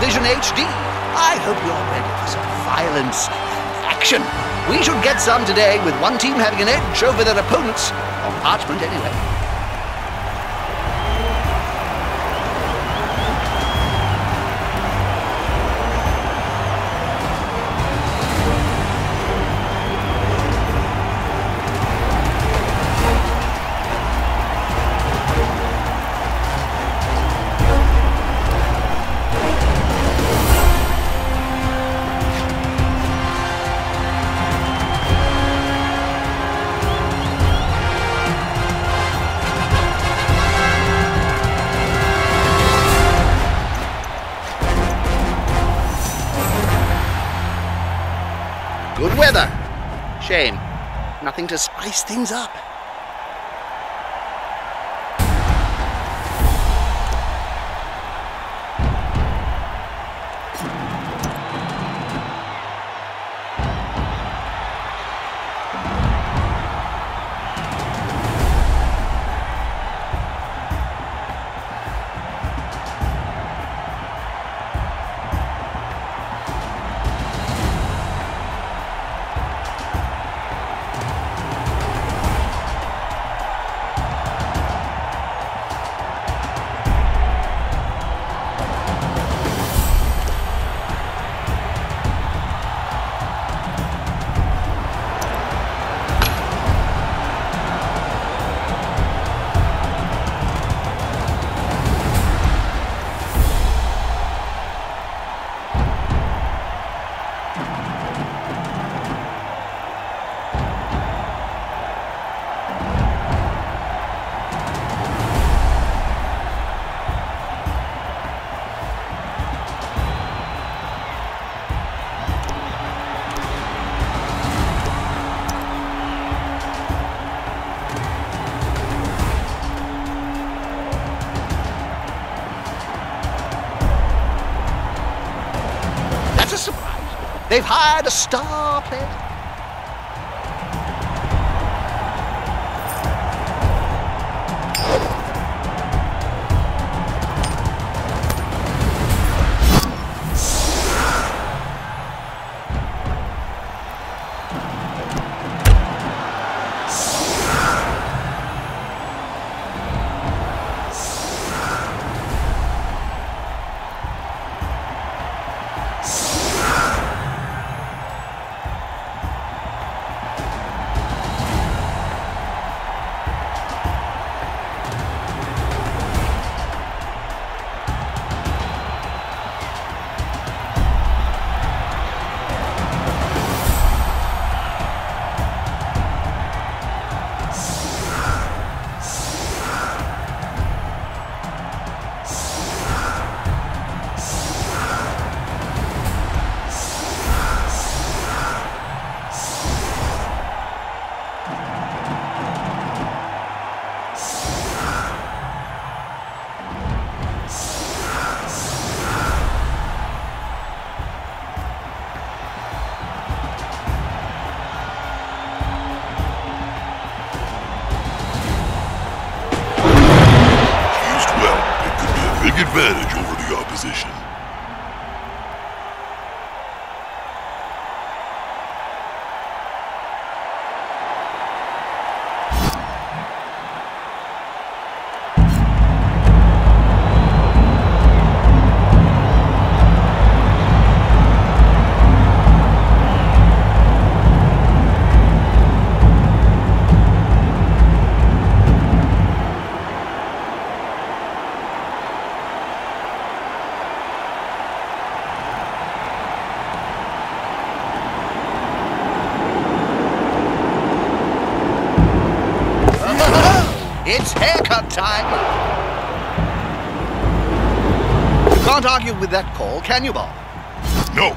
Vision HD. I hope you're ready for some violence and action. We should get some today with one team having an edge over their opponents. On parchment, anyway. Nothing to spice things up. They've hired a star player. Time. You can't argue with that call, can you, Bob? No,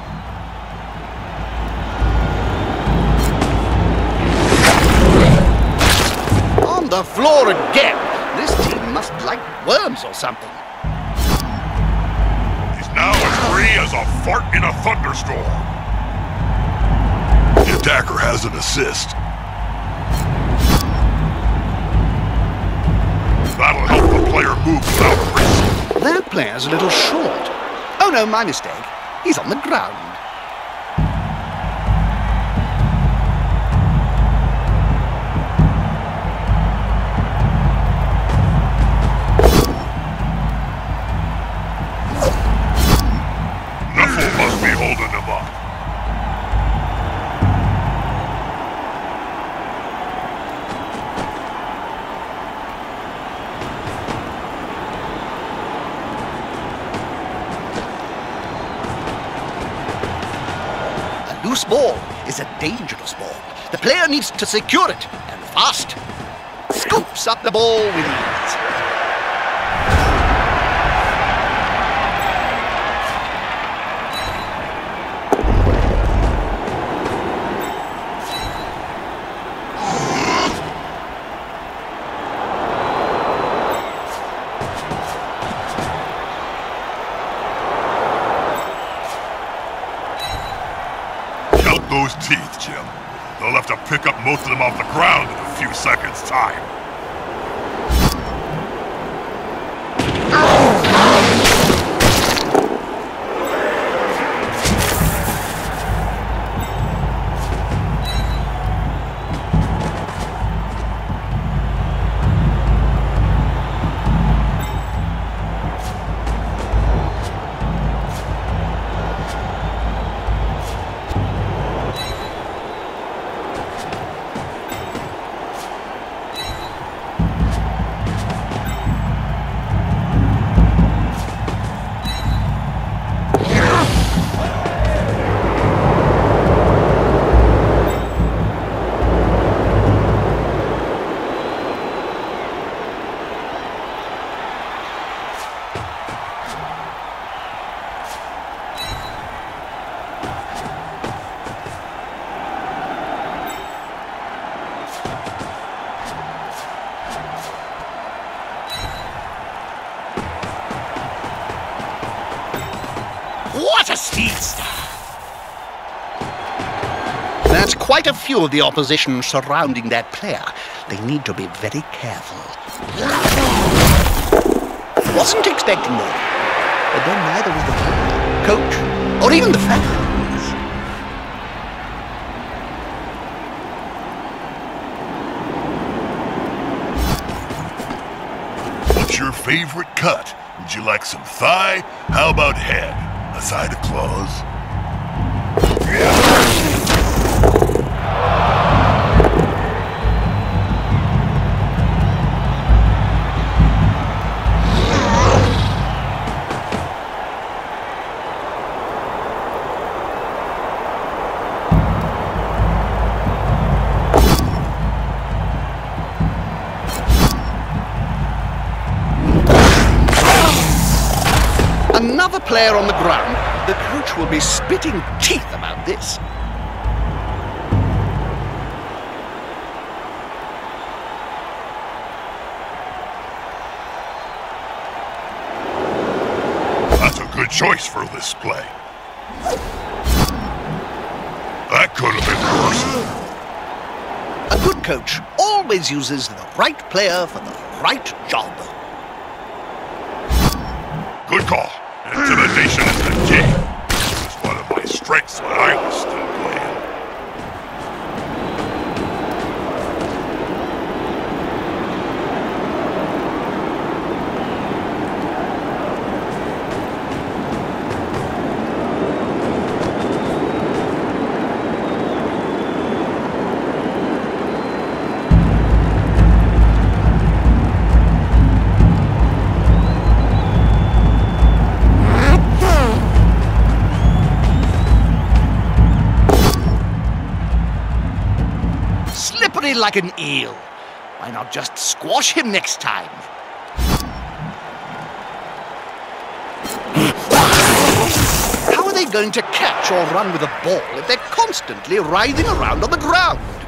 On the floor again. This team must like worms or something. he's now as free as a fart in a thunderstorm. The attacker has an assist. That'll help the player move without risk. That player's a little short. Oh no, my mistake. He's on the ground. Is a dangerous ball. The player needs to secure it, and fast. Scoops up the ball with What! That's quite a few of the opposition surrounding that player. They need to be very careful. Wasn't expecting that. But then neither was the player, coach, or even the fans. What's your favorite cut? Would you like some thigh? How about head? A side Will be spitting teeth about this. That's a good choice for this play. That could have been worse. A good coach always uses the right player for the right job. Like an eel. Why not just squash him next time? How are they going to catch or run with a ball if they're constantly writhing around on the ground?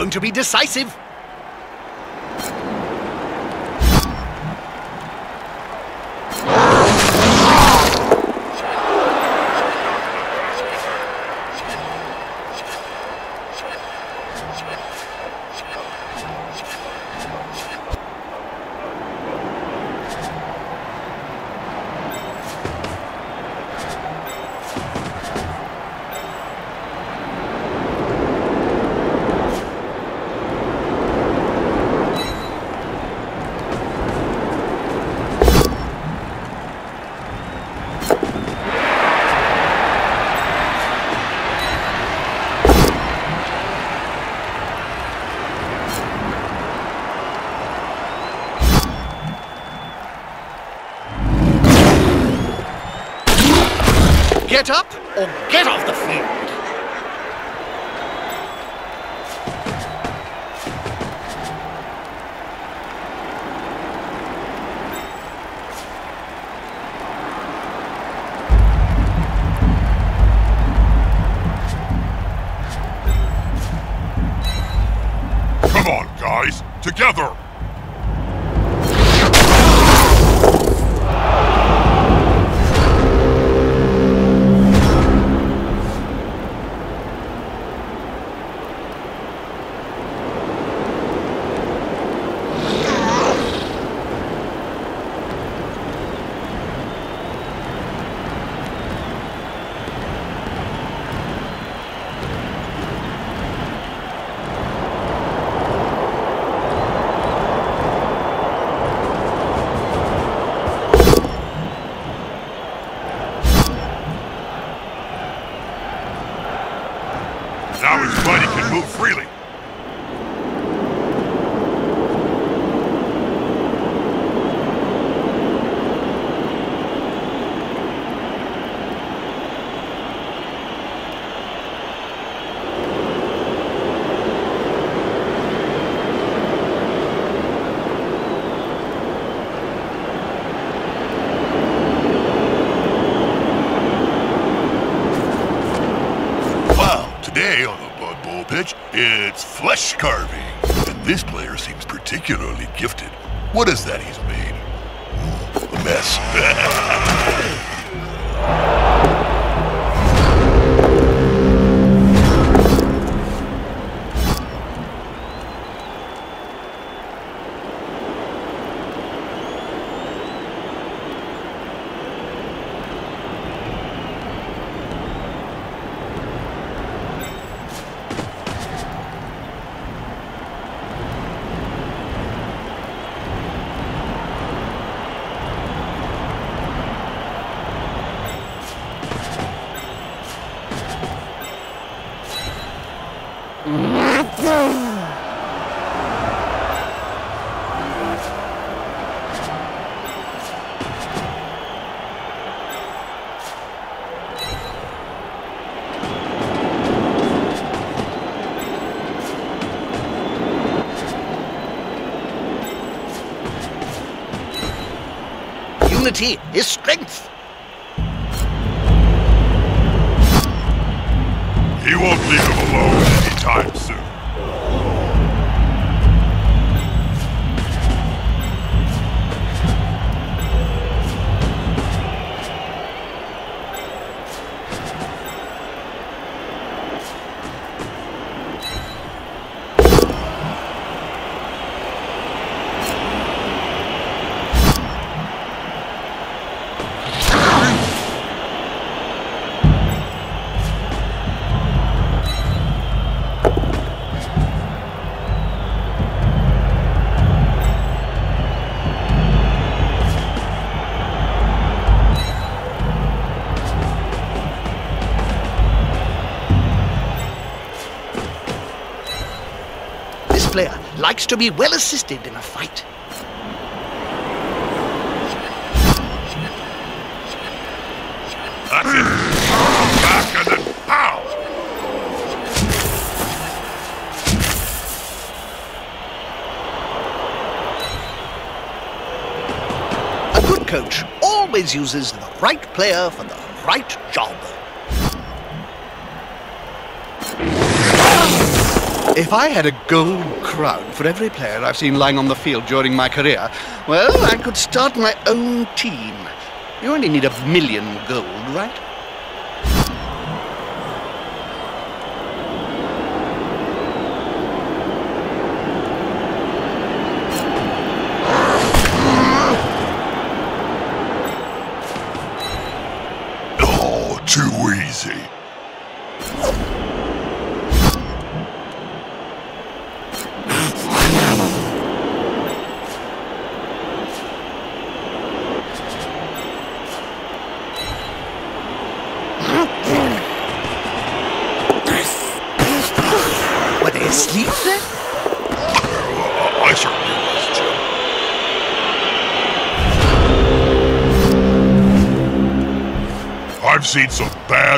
Going to be decisive. Get up or get off the field. Particularly gifted. What is that he's made? A mess. Unity is strength. he won't leave him alone anytime soon. Likes to be well assisted in a fight. That's it. Back and then pow! A good coach always uses the right player for the right If I had a gold crown for every player I've seen lying on the field during my career, well, I could start my own team. You only need a million gold, right?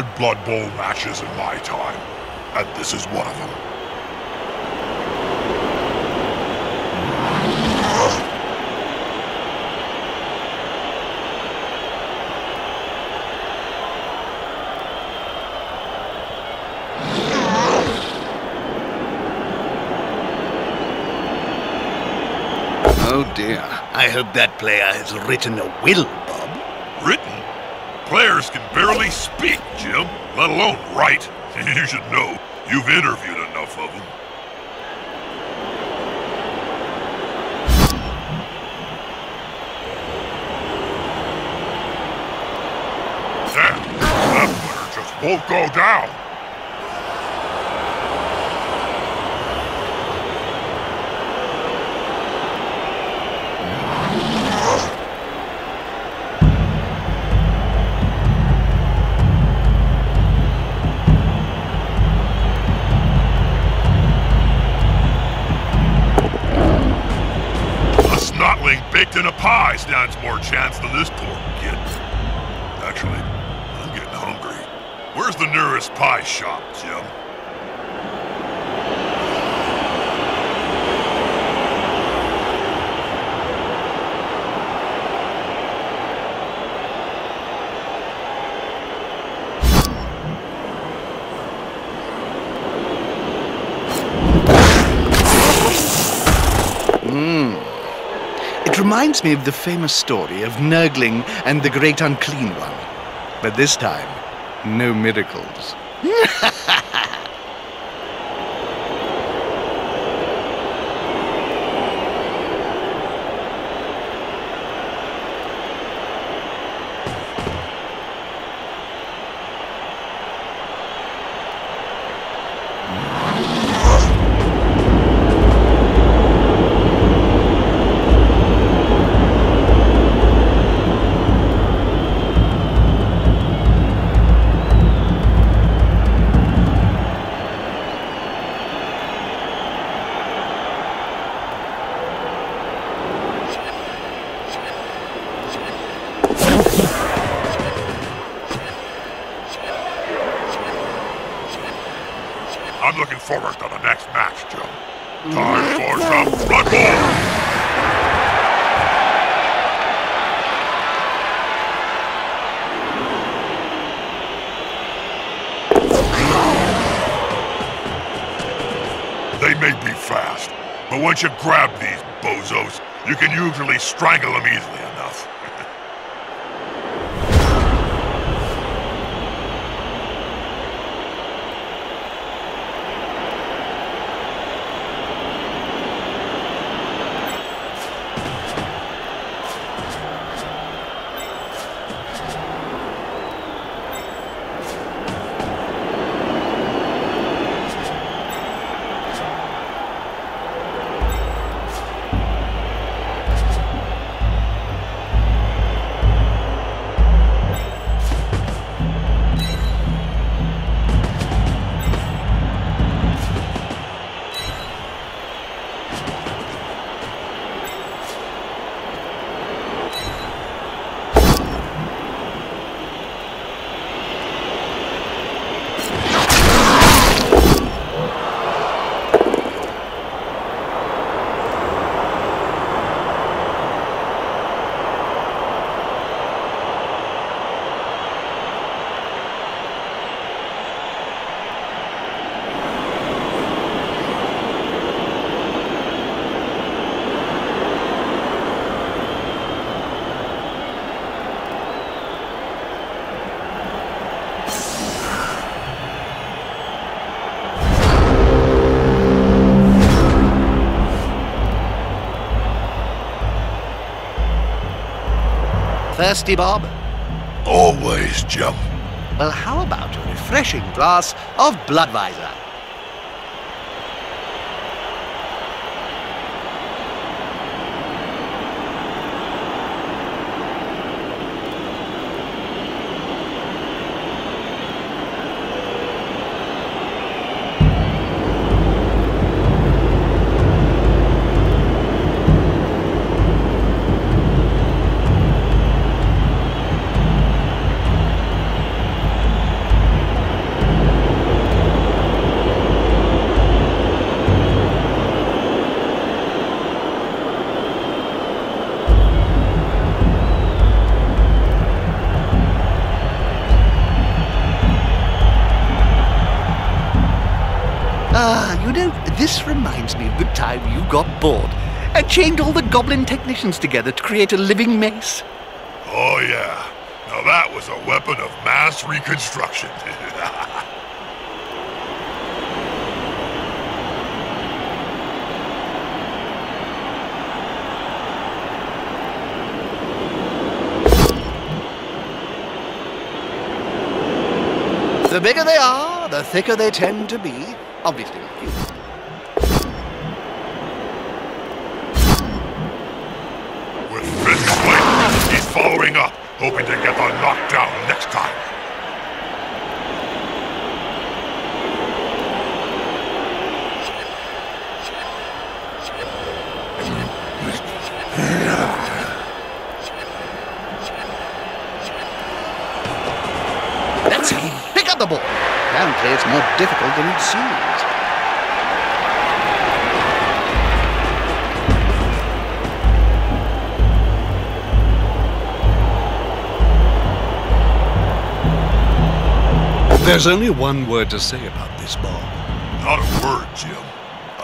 Bad Blood Bowl matches in my time, and this is one of them. Oh dear. I hope that player has written a will, Bob. Written? Players can barely speak, let alone write. You should know. You've interviewed enough of them. Damn, that player just won't go down. Reminds me of the famous story of Nurgling and the Great Unclean One. But this time, no miracles. once you grab these bozos, you can usually strangle them easily Thirsty, Bob? Always, Jim. Well, how about a refreshing glass of Bloodweiser? Chained all the goblin technicians together to create a living mace. Oh, yeah. Now that was a weapon of mass reconstruction. The bigger they are, the thicker they tend to be. Obviously. With Finn Flake, he's following up, hoping to get the knockdown next time. Let's. Pick up the ball. Apparently, it's more difficult than it seems. There's only one word to say about this ball. Not a word, Jim.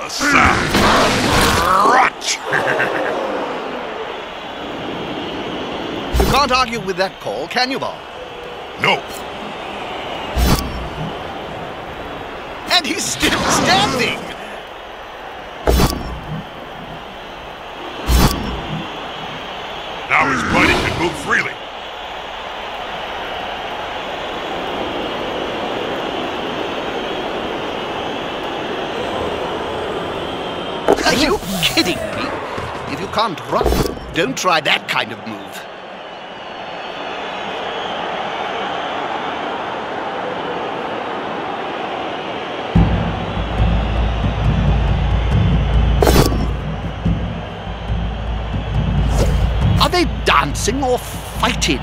A sound. You can't argue with that call, can you, Bob? no, And he's still standing! now his body can move freely. Are you kidding me? If you can't run, don't try that kind of move. Are they dancing or fighting?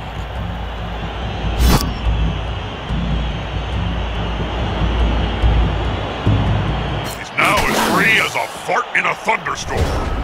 He's now as free as a fart in a thunderstorm.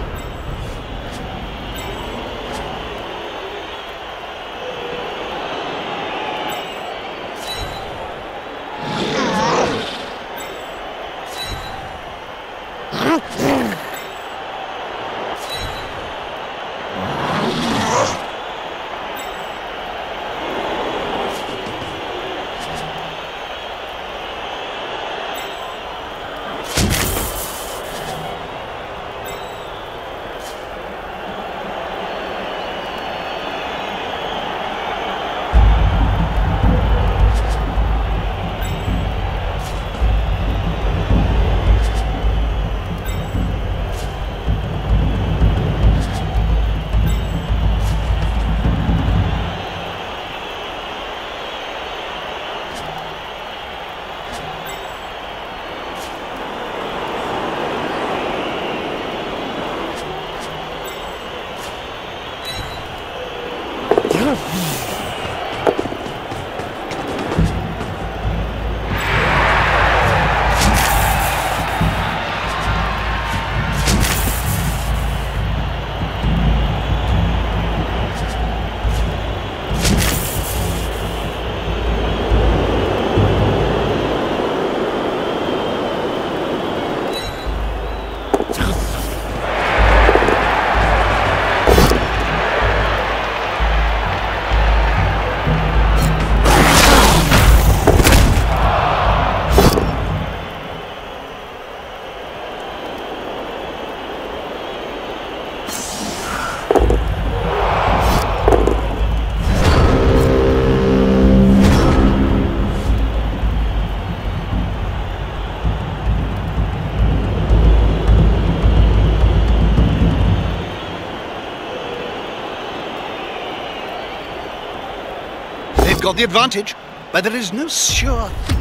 Got the advantage, but there is no sure thing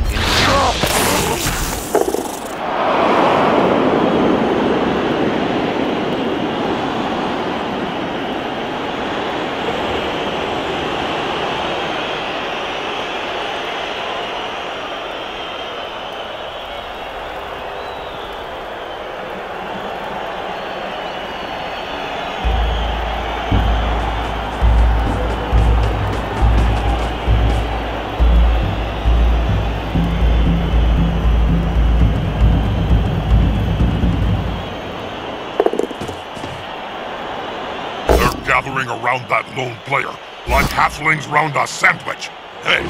around that lone player, like halflings round a sandwich. Hey,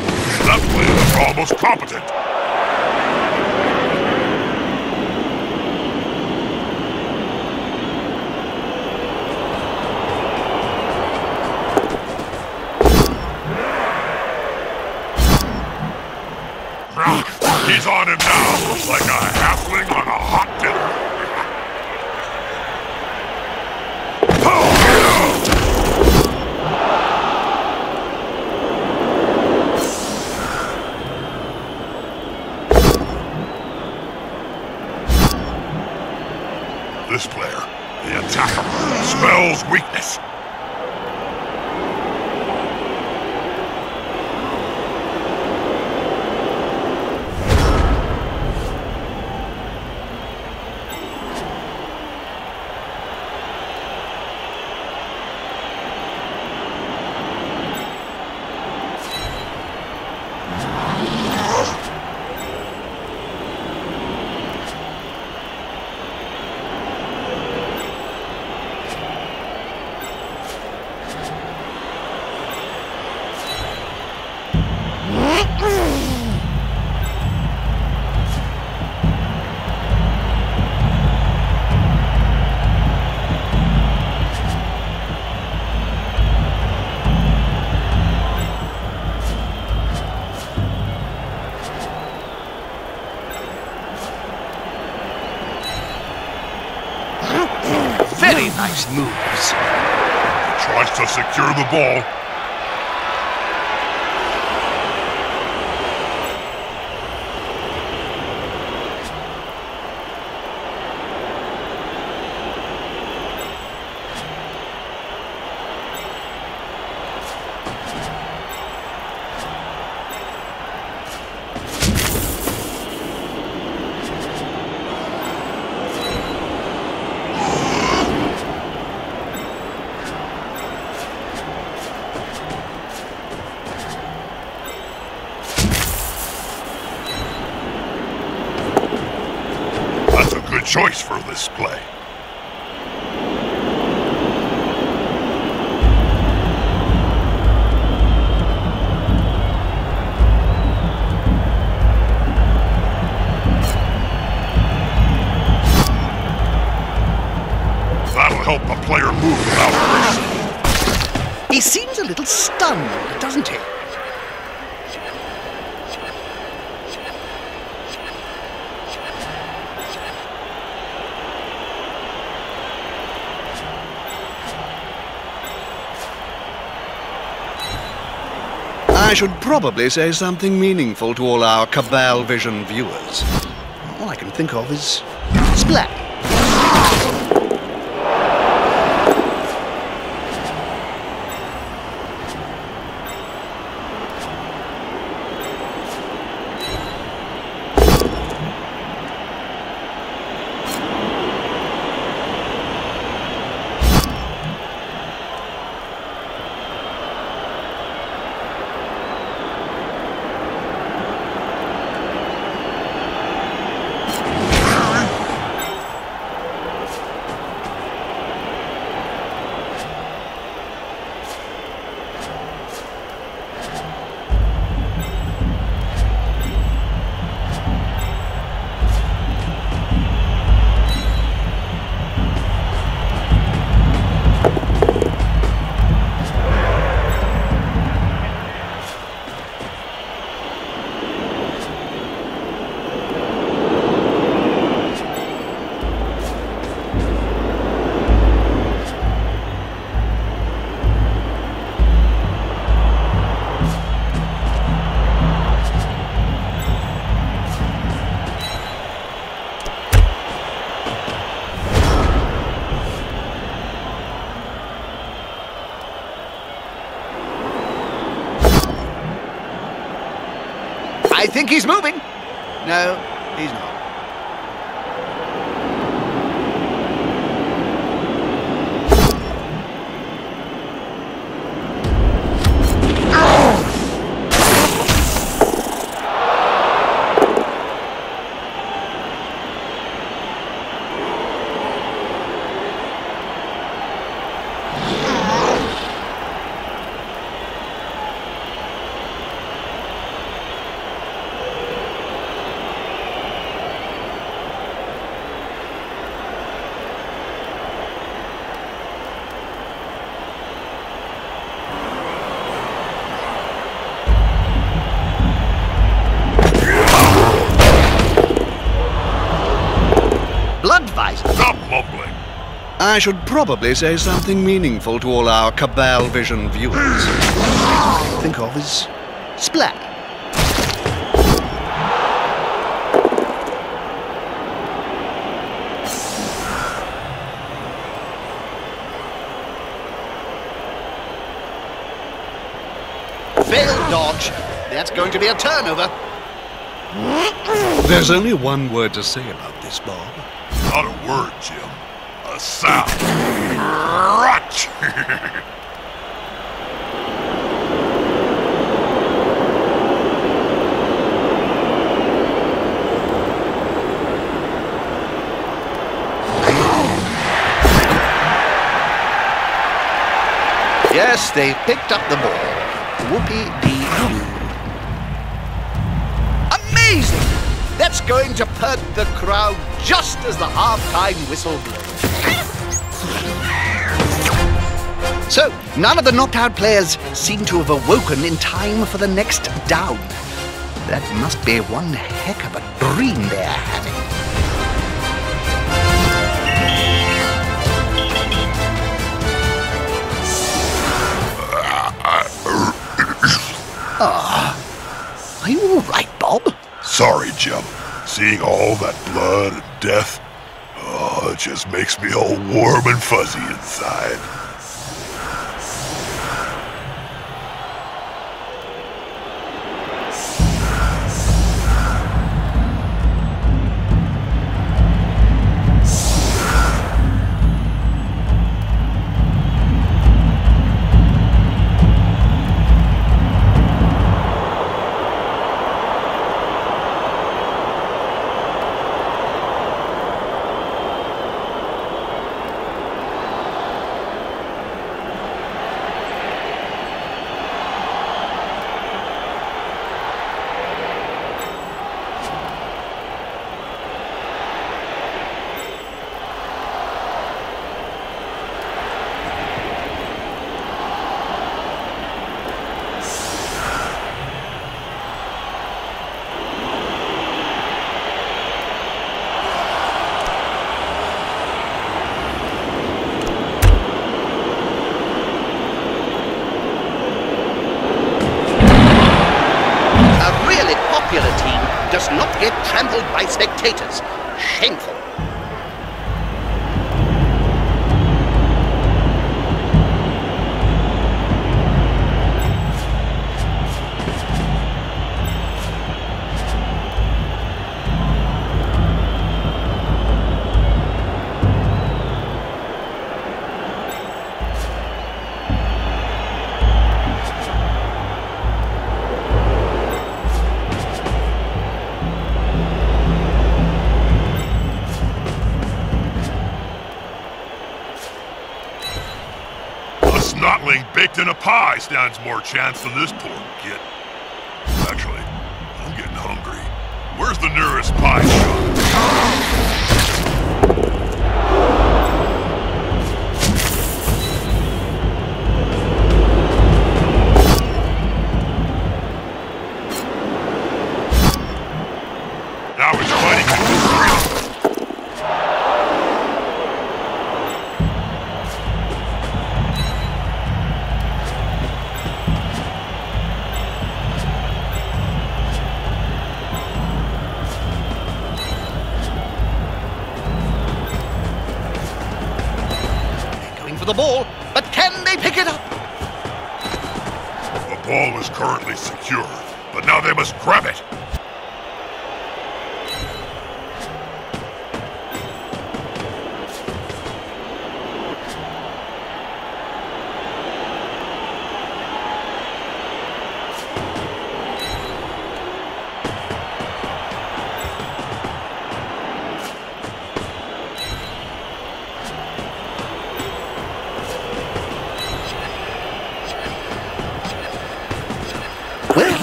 that player is almost competent. Secure the ball. I should probably say something meaningful to all our Cabal Vision viewers. All I can think of is splat. Think he's moving. No, he's not. Bloodvisor. Stop mumbling. I should probably say something meaningful to all our Cabal Vision viewers. Think of as splat. Failed dodge. That's going to be a turnover. There's only one word to say about this, Bob. Not a word, Jim. Yes, they picked up the ball. Whoopie dee doo. Amazing! That's going to perk the crowd just as the half-time whistle blows. So, none of the knocked out players seem to have awoken in time for the next down. That must be one heck of a dream they're having. Ah, are you all right, Bob? Sorry, Jim. Seeing all that blood and death, oh, it just makes me all warm and fuzzy inside. Baked in a pie stands more chance than this poor git. Actually, I'm getting hungry. Where's the nearest pie shop?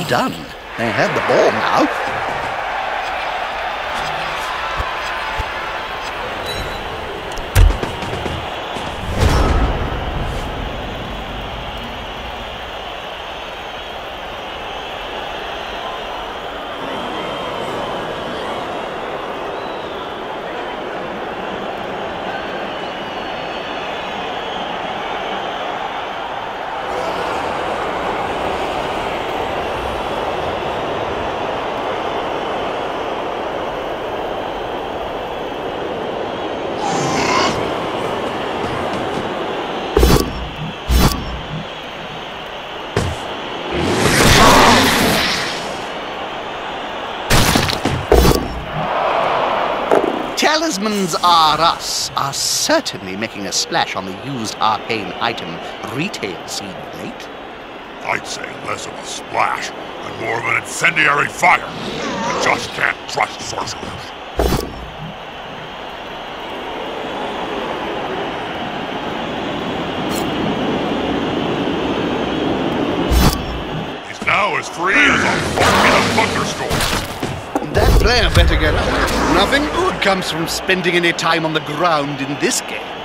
Done. They have the ball now. Talismans R Us are certainly making a splash on the used arcane item retail scene late. I'd say less of a splash and more of an incendiary fire. You just can't trust sorcerers. He's now as free as a a thunderstorm. Player better get up. Nothing good comes from spending any time on the ground in this game.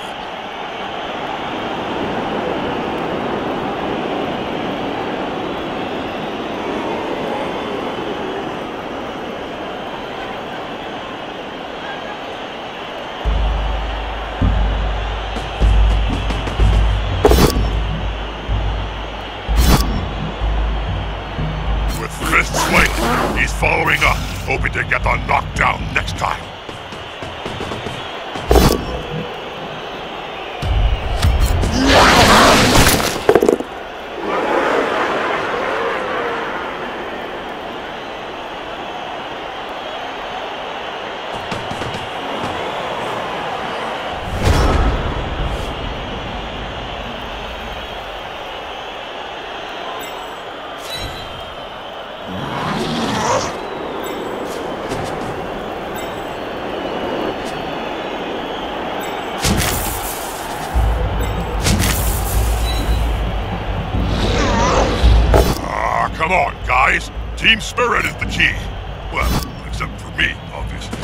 Spirit is the key. Well, except for me, obviously.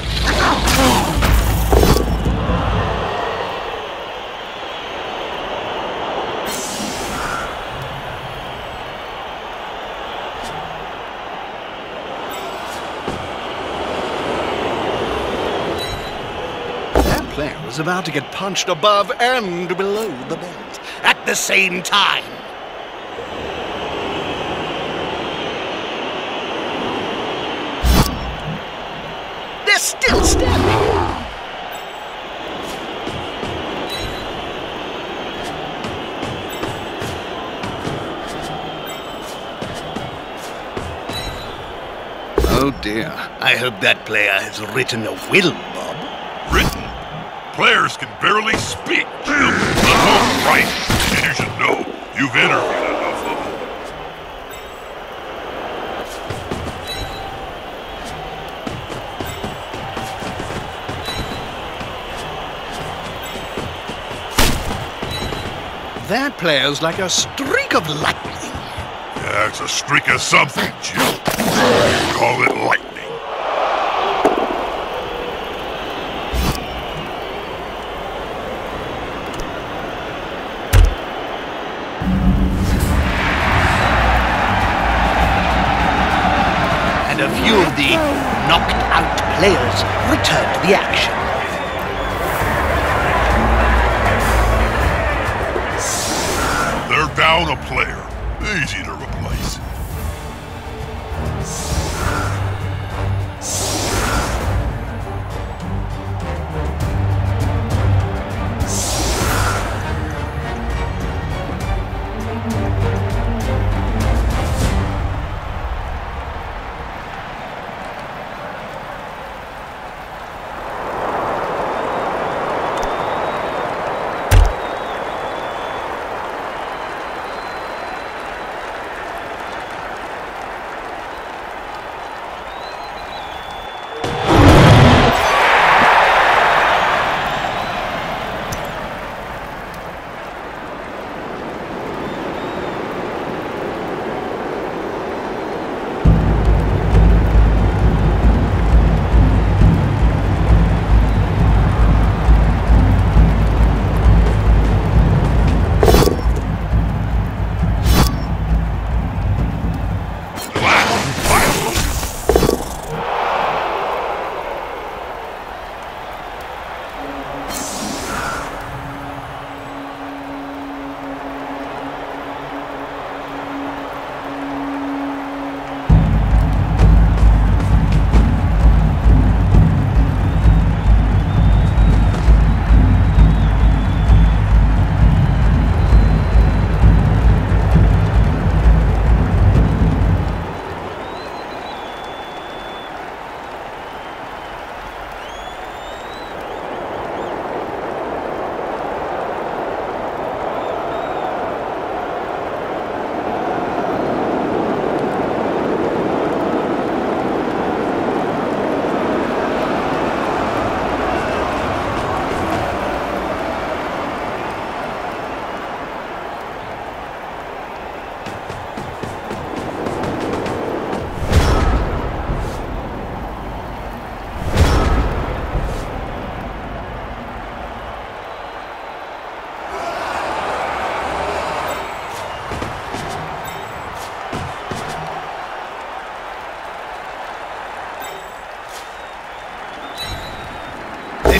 That player was about to get punched above and below the belt at the same time. I hope that player has written a will, Bob. Written. Players can barely speak. Write. And you should know. You've interviewed enough of them. That player's like a streak of lightning. Yeah, it's a streak of something, Jim. Call it lightning. Knocked out players return to the action. They're down a player. Easy to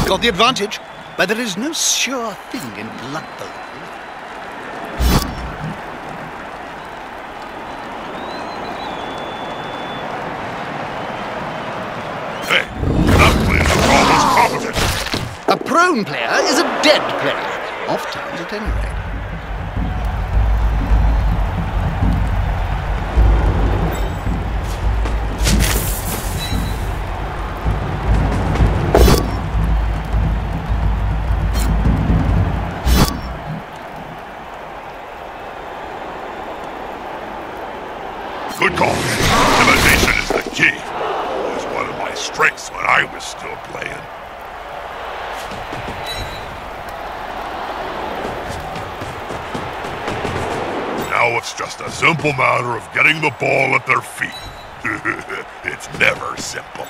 got the advantage. But there is no sure thing in Blood Bowl. Hey, that player's almost competent. A prone player is a dead player. Off times at any rate. Simple matter of getting the ball at their feet. it's never simple.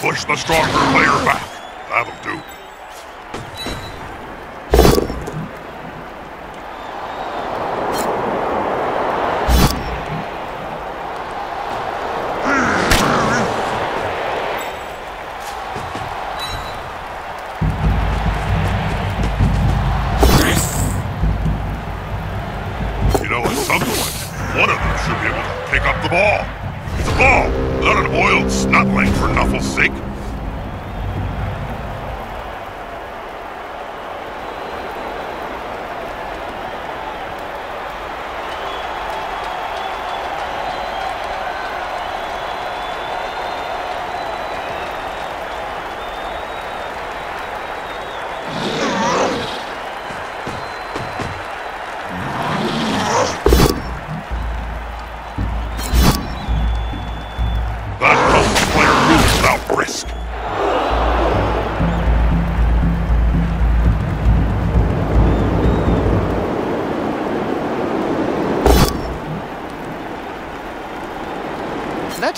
Push the stronger player back.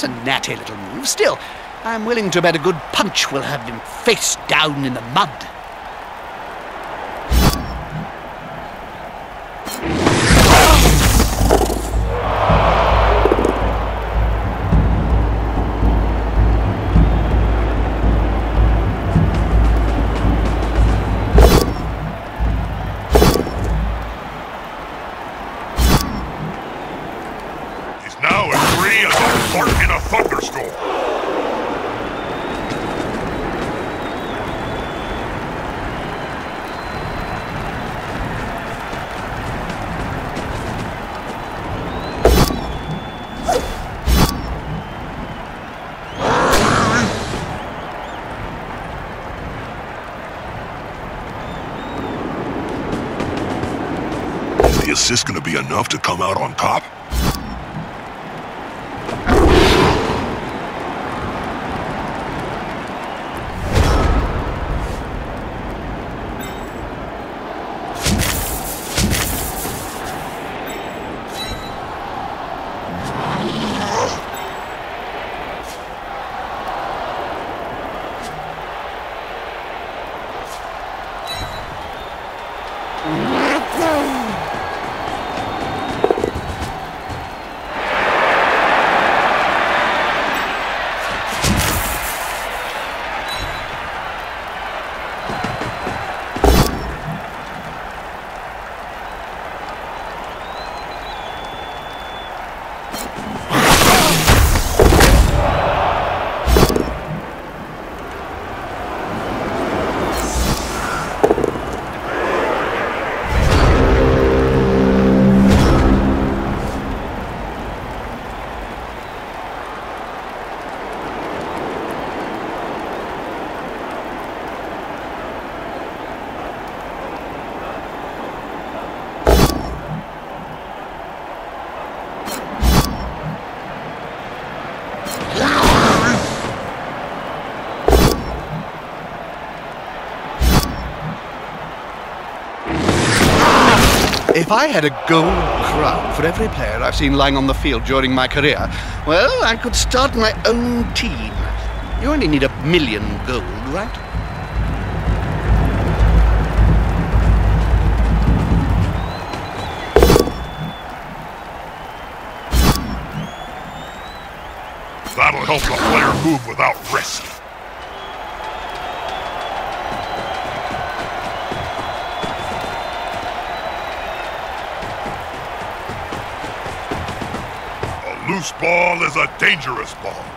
That's a natty little move. Still, I'm willing to bet a good punch will have him face down in the mud. Enough to If I had a gold crown for every player I've seen lying on the field during my career, well, I could start my own team. You only need a million gold, right? That'll help the player move without risk. Loose ball is a dangerous ball.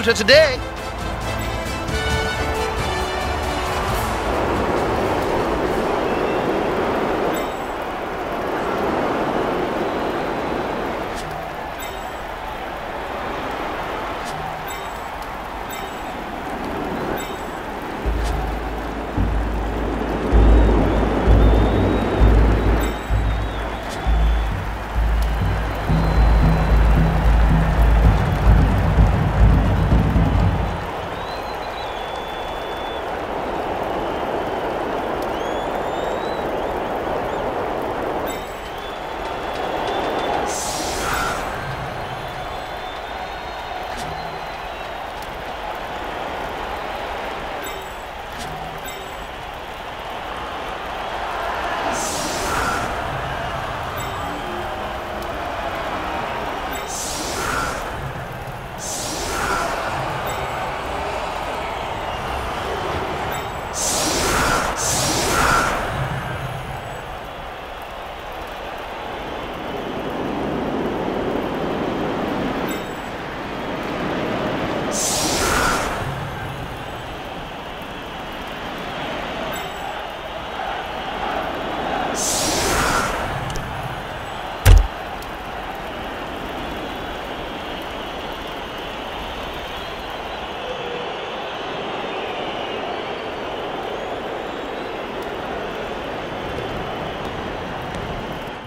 To today.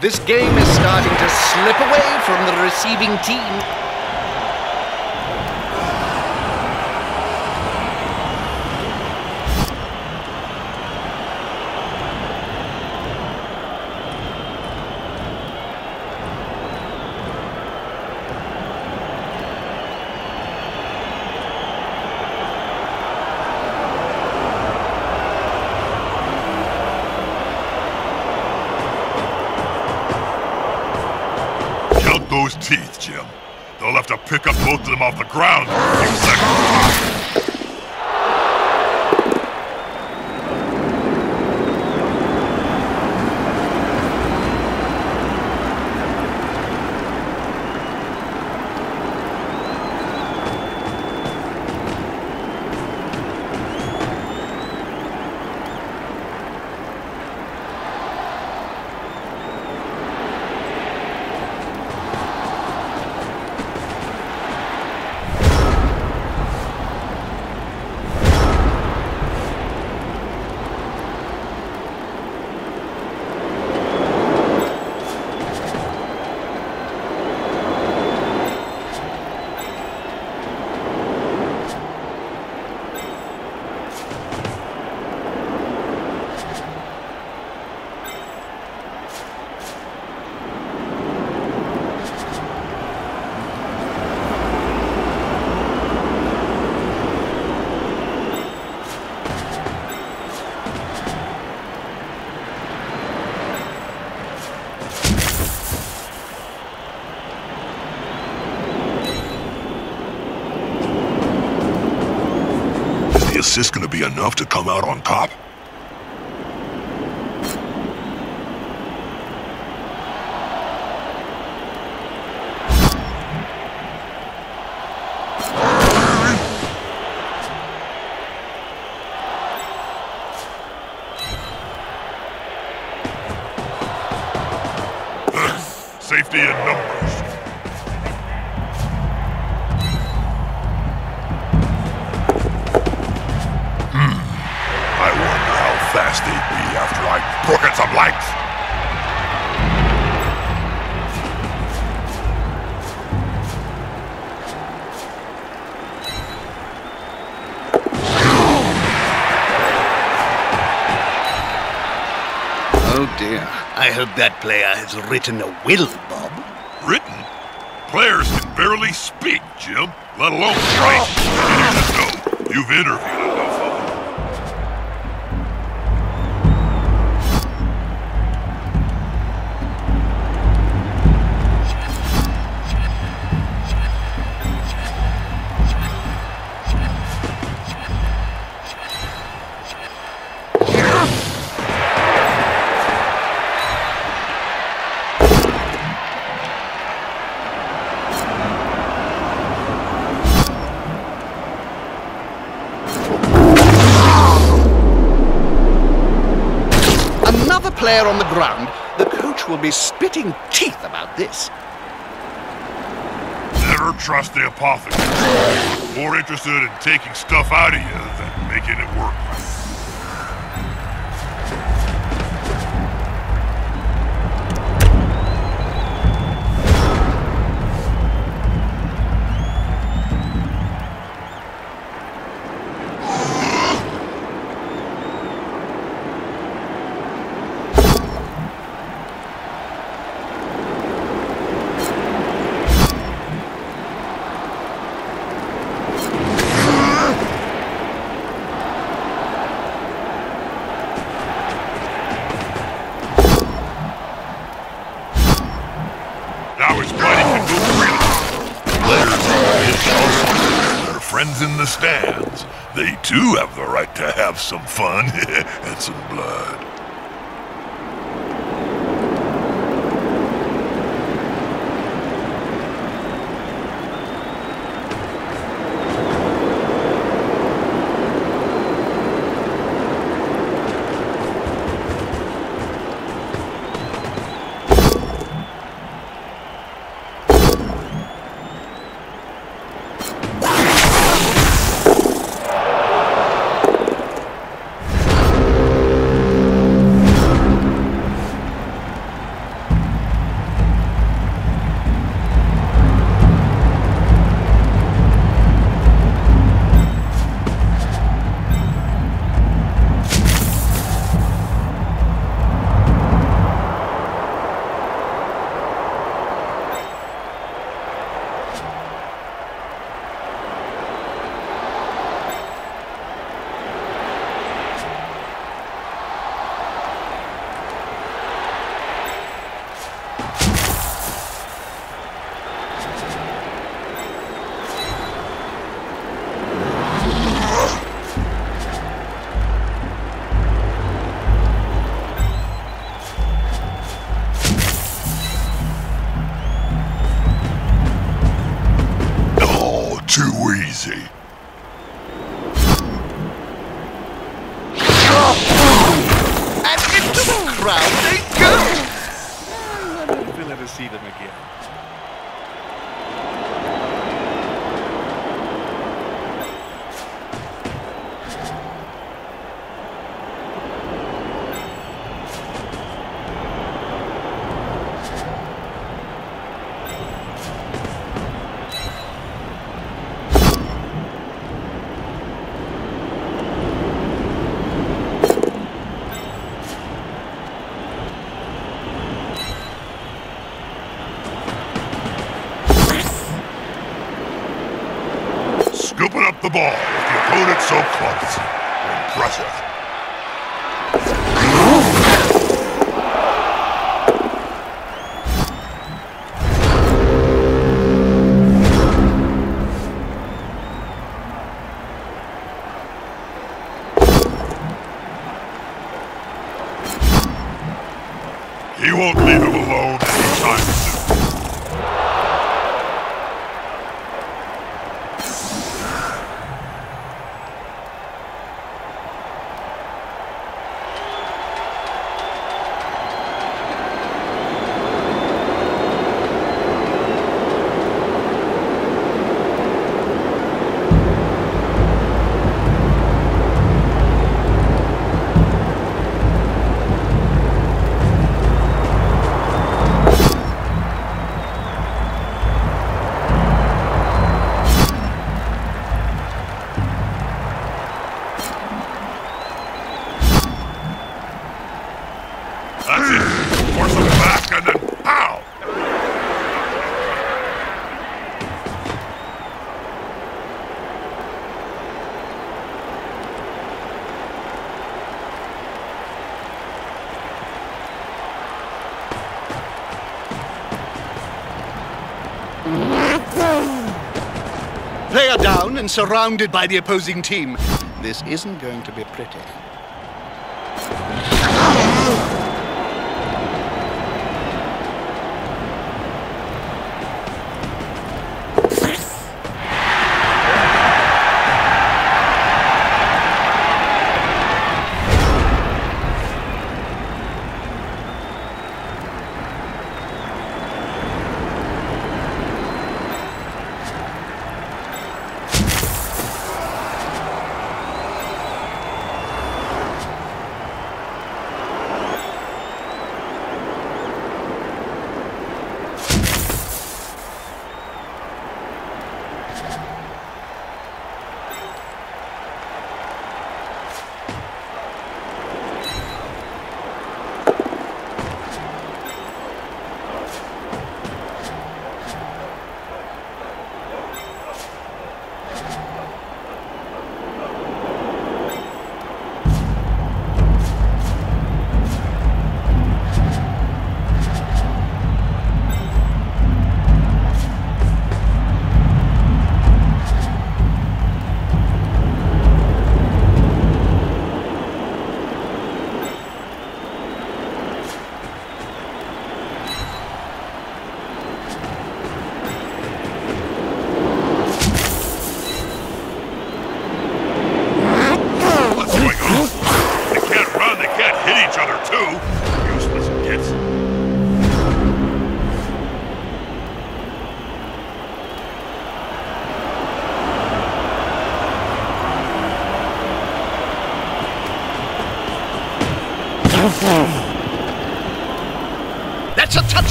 This game is starting to slip away from the receiving team. this gonna be enough to come out on top? I hope that player has written a will, Bob. Written? Players can barely speak, Jim, let alone player on the ground. The coach will be spitting teeth about this. Never trust the apothecary. More interested in taking stuff out of you than making it work. Some fun and some blood. Easy. And into the crowd they go! I wonder if we'll ever see them again. And surrounded by the opposing team. This isn't going to be pretty.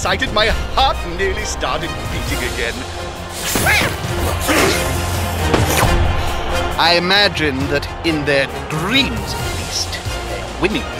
Excited my heart nearly started beating again. I imagine that in their dreams at least, they're winning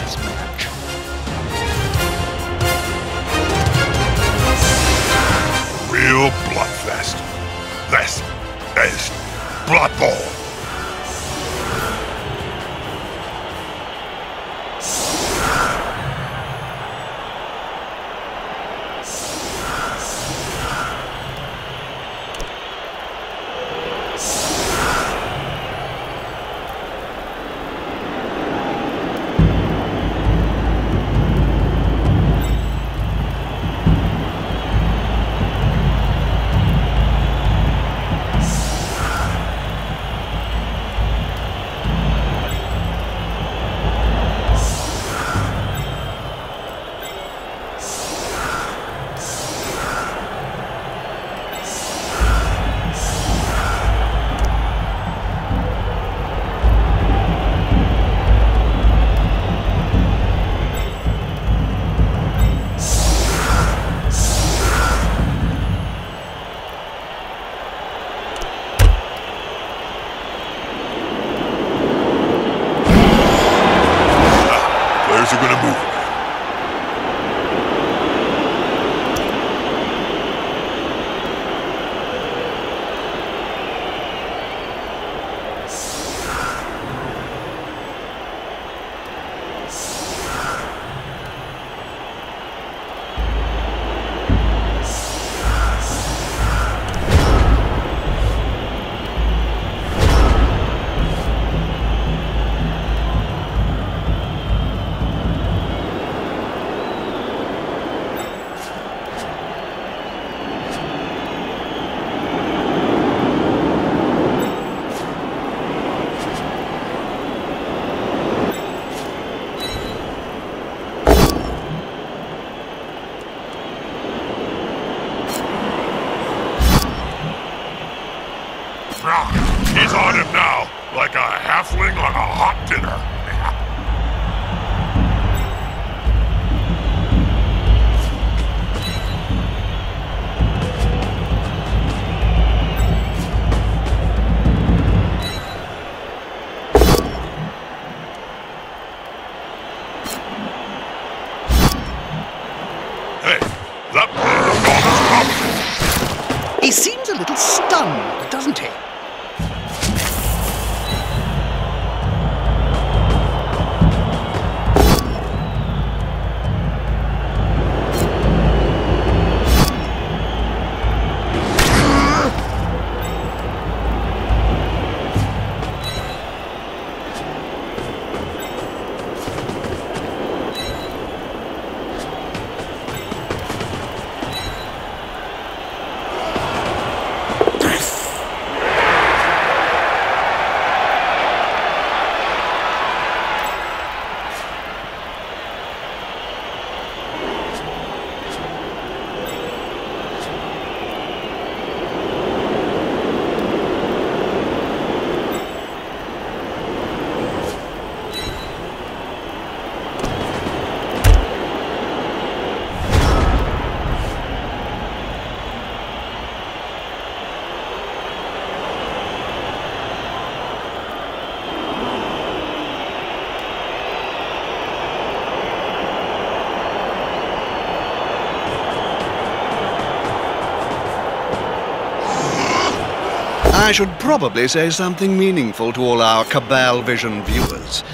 I should probably say something meaningful to all our Cabalvision viewers.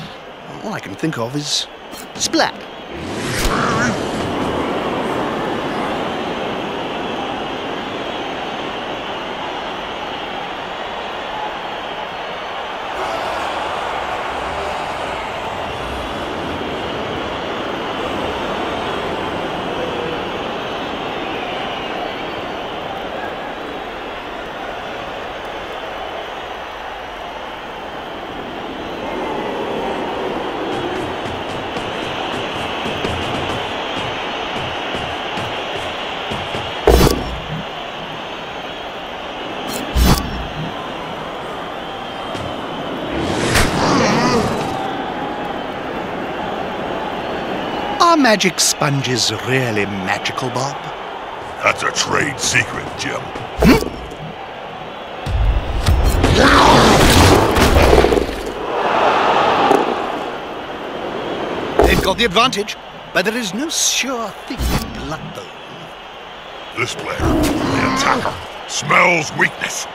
All I can think of is splat. Magic sponges really magical, Bob? That's a trade secret, Jim. They've got the advantage, but there is no sure thing in Blood Bowl. This player, the attacker, smells weakness.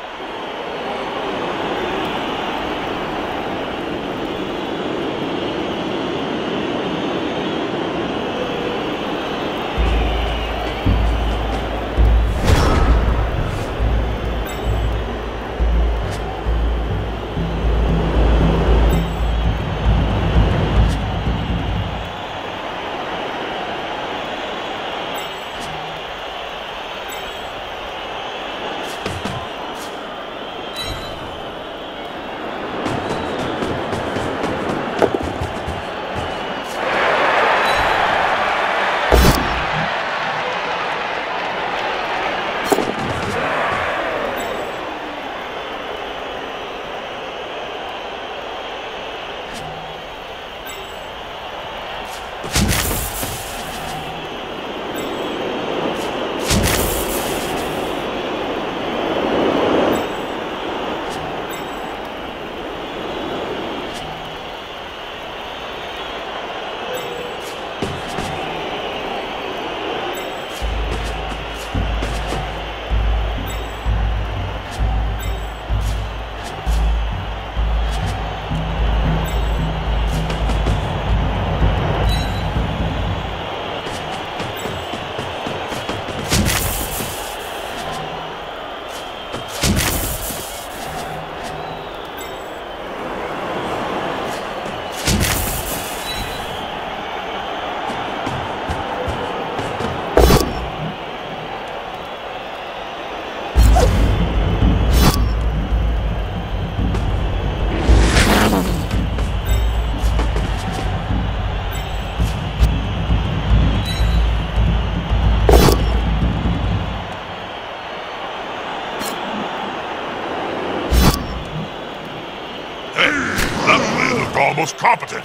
Almost competent.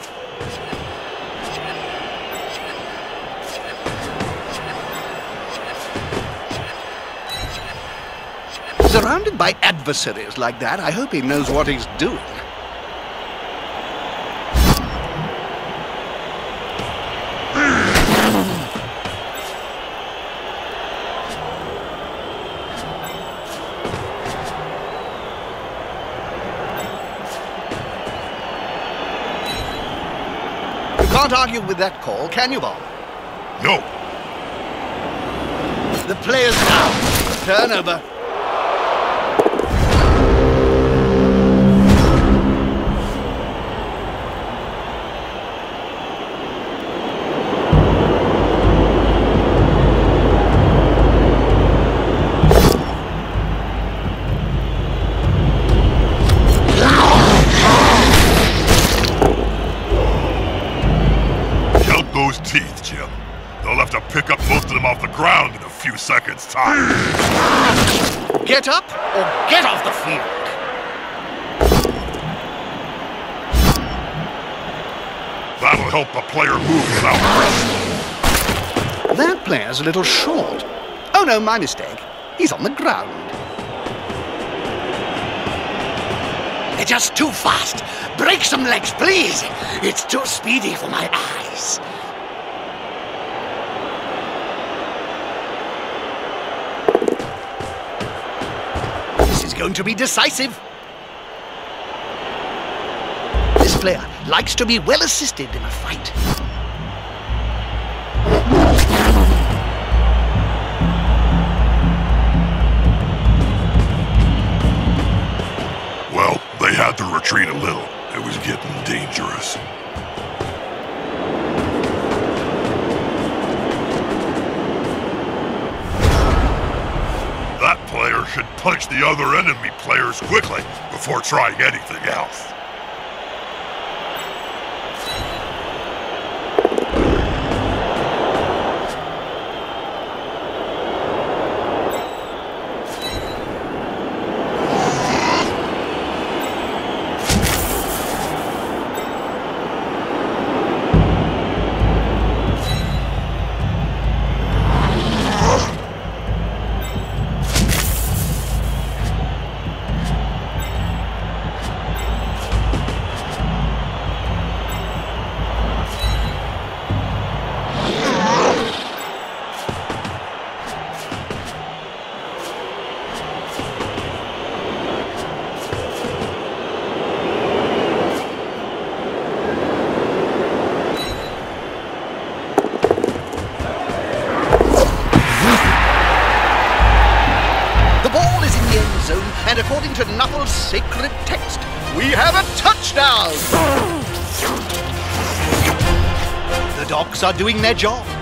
Surrounded by adversaries like that, I hope he knows what he's doing. Can't argue with that call, can you, Bob? No. The player's down. Turnover. Get up or get off the field. That'll help the player move without rest. That player's a little short. Oh no, my mistake. He's on the ground. They're just too fast. Break some legs, please. It's too speedy for my eyes. Going to be decisive. This player likes to be well assisted in a fight. Well, they had to retreat a little. It was getting dangerous. Should punch the other enemy players quickly before trying anything else. Are doing their job.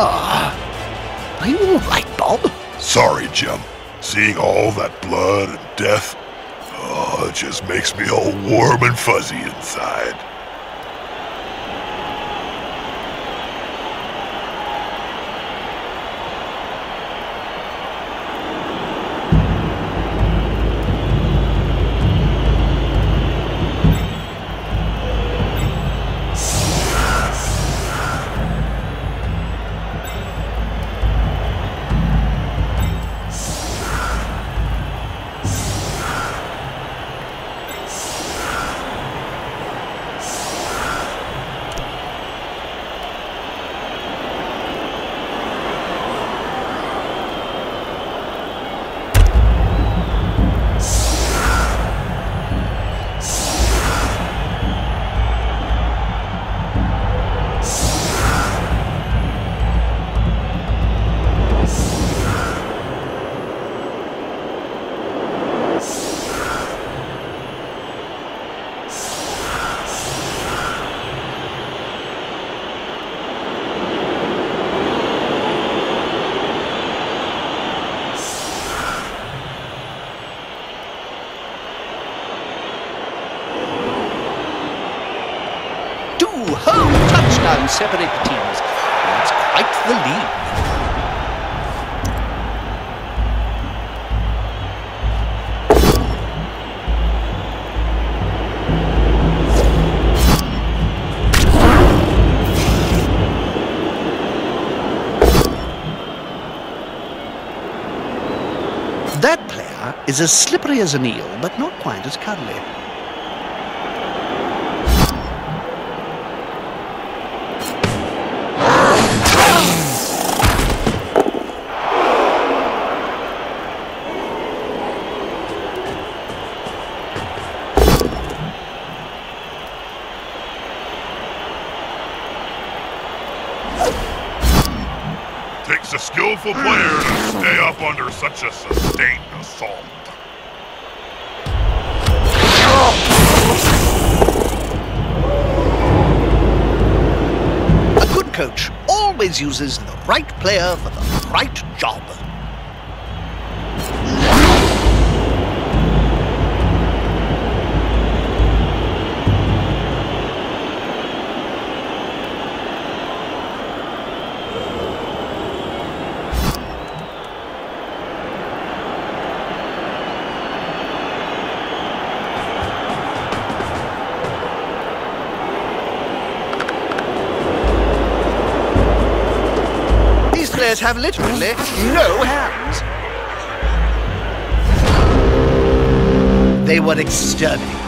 Ah, are you all right, Bob? Sorry, Jim. Seeing all that blood and death, oh, it just makes me all warm and fuzzy inside. Is as slippery as an eel, but not quite as cuddly. Takes a skillful player to stay up under such a sustained a good coach always uses the right player for the right have literally no hands. They were exterminated.